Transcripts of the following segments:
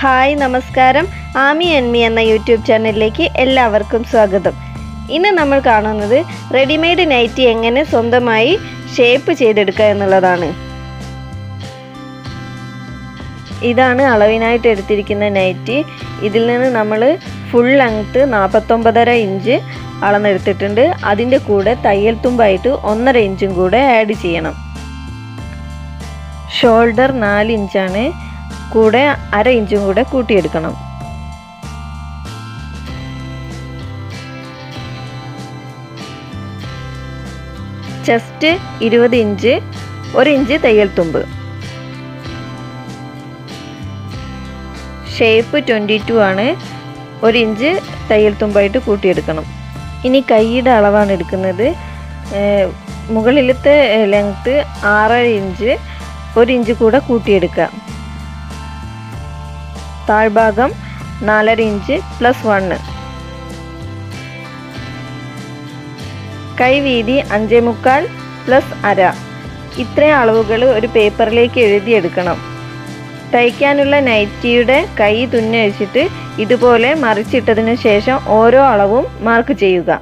Hi നമസ്കാരം. ആമി എൻമി എന്ന YouTube ചാനലിലേക്ക് എല്ലാവർക്കും സ്വാഗതം. ഇന്ന് നമ്മൾ കാണുന്നത് റെഡിമെയ്ഡ് നൈറ്റി എങ്ങനെ സ്വന്തമായി ഷേപ്പ് ചെയ്തെടുക്കുക എന്നുള്ളതാണ്. ഇതാണ് അളവിനായിട്ട് എടുത്തിരിക്കുന്ന നൈറ്റി ഇതിൽ നിന്ന് നമ്മൾ ഫുൾ ലെങ്ത്ത് നാൽപ്പത്തൊമ്പതര ഇഞ്ച് അളന്നെടുത്തിട്ടുണ്ട്. അതിന്റെ കൂടെ തയ്യൽ തുമ്പായിട്ട് ഒന്നര ഇഞ്ചും കൂടെ ആഡ് ചെയ്യണം. ഷോൾഡർ നാല് ഇഞ്ചാണ്. കൂടെ അര ഇഞ്ചും കൂടെ കൂട്ടിയെടുക്കണം. ചെസ്റ്റ് ഇരുപത് ഇഞ്ച് ഒരു ഇഞ്ച് തയ്യൽ തുമ്പ്. ഷേപ്പ് ട്വന്റി ടു ആണ്. ഒരു ഇഞ്ച് തയ്യൽ തുമ്പായിട്ട് കൂട്ടിയെടുക്കണം. ഇനി കൈയുടെ അളവാണ് എടുക്കുന്നത്. മുകളിലത്തെ ലെങ്ത്ത് ആറര ഇഞ്ച് ഒരു ഇഞ്ച് കൂടെ കൂട്ടിയെടുക്കുക. താഴ്ഭാഗം നാലര ഇഞ്ച് പ്ലസ് വണ്ണ് കൈവീതി അഞ്ചേ മുക്കാൽ പ്ലസ് അര. ഇത്രയും അളവുകൾ ഒരു പേപ്പറിലേക്ക് എഴുതിയെടുക്കണം തയ്ക്കാനുള്ള നൈറ്റിയുടെ കൈ തുന്നഴിച്ചിട്ട് ഇതുപോലെ മറിച്ചിട്ടതിന് ശേഷം ഓരോ അളവും മാർക്ക് ചെയ്യുക.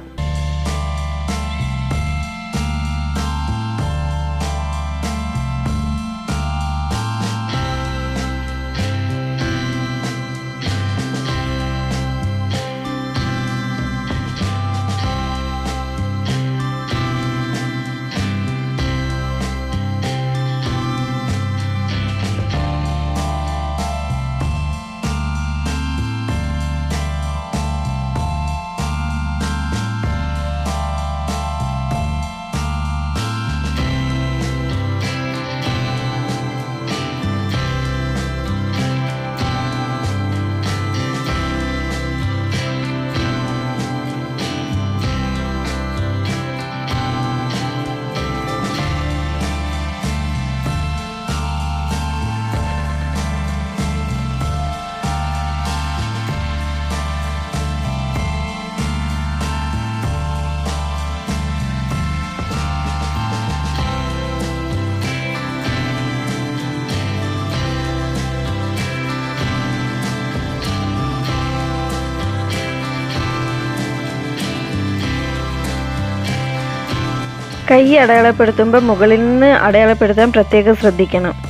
കൈ അടയാളപ്പെടുത്തുമ്പോൾ മുകളിൽ നിന്ന് അടയാളപ്പെടുത്താൻ പ്രത്യേകം ശ്രദ്ധിക്കണം.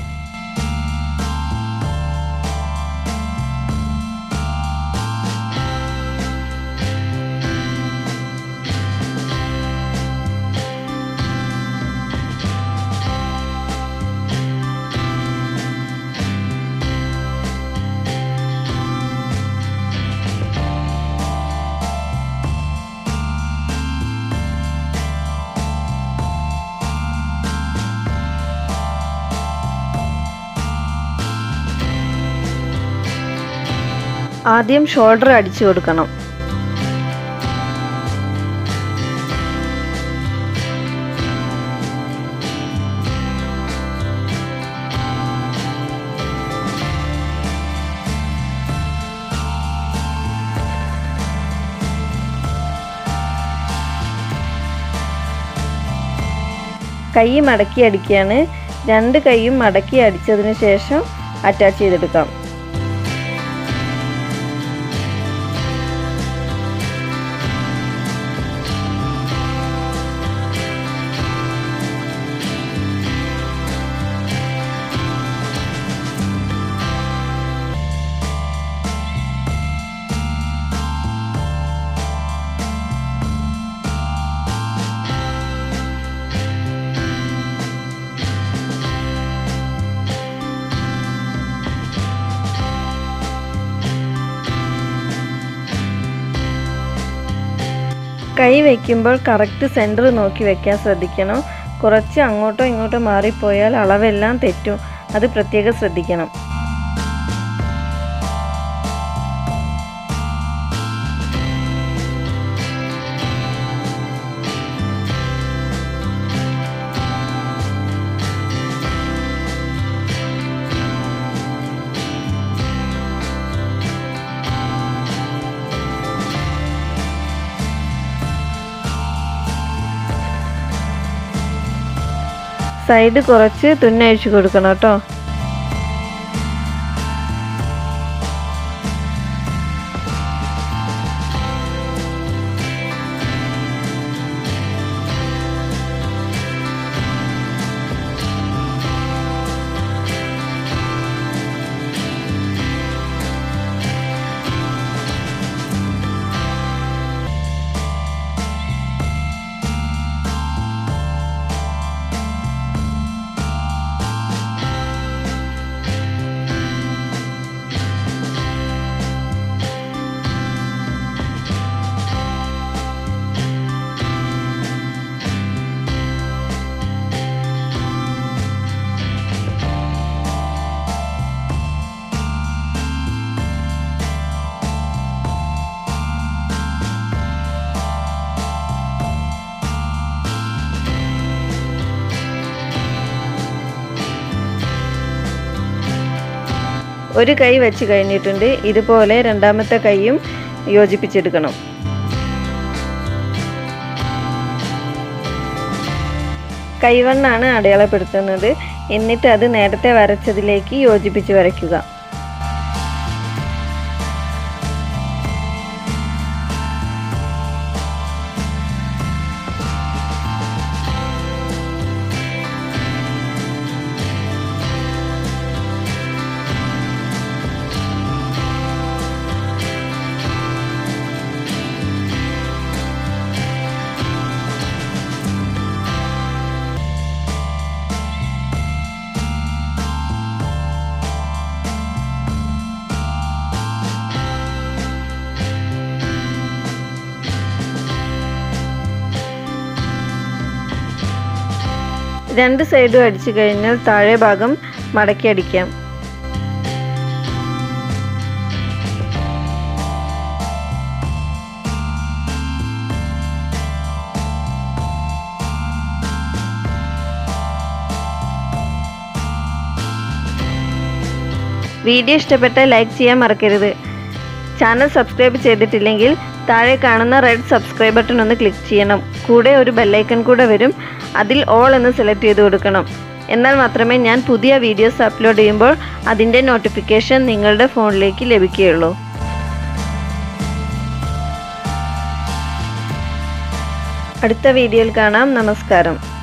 ആദ്യം ഷോൾഡർ അടിച്ചു കൊടുക്കണം. കൈ മടക്കി അടിക്കുകയാണ്. രണ്ട് കൈയും മടക്കി അടിച്ചതിന് ശേഷം അറ്റാച്ച് ചെയ്തെടുക്കാം. കൈ വയ്ക്കുമ്പോൾ കറക്റ്റ് സെന്റർ നോക്കി വയ്ക്കാൻ ശ്രദ്ധിക്കണം. കുറച്ച് അങ്ങോട്ടോ ഇങ്ങോട്ടോ മാറിപ്പോയാൽ അളവെല്ലാം തെറ്റും. അത് പ്രത്യേകം ശ്രദ്ധിക്കണം. സൈഡ് കുറച്ച് തുന്നഴിച്ച് കൊടുക്കണം കേട്ടോ. ഒരു കൈ വെച്ച് കഴിഞ്ഞിട്ടുണ്ട്. ഇതുപോലെ രണ്ടാമത്തെ കൈയും യോജിപ്പിച്ചെടുക്കണം. കൈവണ്ണാണ് അടയാളപ്പെടുത്തുന്നത്. എന്നിട്ട് അത് നേരത്തെ വരച്ചതിലേക്ക് യോജിപ്പിച്ച് വരയ്ക്കുക. രണ്ട് സൈഡും അടിച്ചു കഴിഞ്ഞാൽ താഴെ ഭാഗം മടക്കി അടിക്കാം. വീഡിയോ ഇഷ്ടപ്പെട്ട ലൈക്ക് ചെയ്യാൻ മറക്കരുത്. ചാനൽ സബ്സ്ക്രൈബ് ചെയ്തിട്ടില്ലെങ്കിൽ താഴെ കാണുന്ന റെഡ് സബ്സ്ക്രൈബ് ബട്ടൺ ഒന്ന് ക്ലിക്ക് ചെയ്യണം. കൂടെ ഒരു ബെല്ലൈക്കൺ കൂടെ വരും. അതിൽ ഓൾ എന്ന് സെലക്ട് ചെയ്ത് കൊടുക്കണം. എന്നാൽ മാത്രമേ ഞാൻ പുതിയ വീഡിയോസ് അപ്ലോഡ് ചെയ്യുമ്പോൾ അതിന്റെ നോട്ടിഫിക്കേഷൻ നിങ്ങളുടെ ഫോണിലേക്ക് ലഭിക്കുകയുള്ളൂ. അടുത്ത വീഡിയോയിൽ കാണാം. നമസ്കാരം.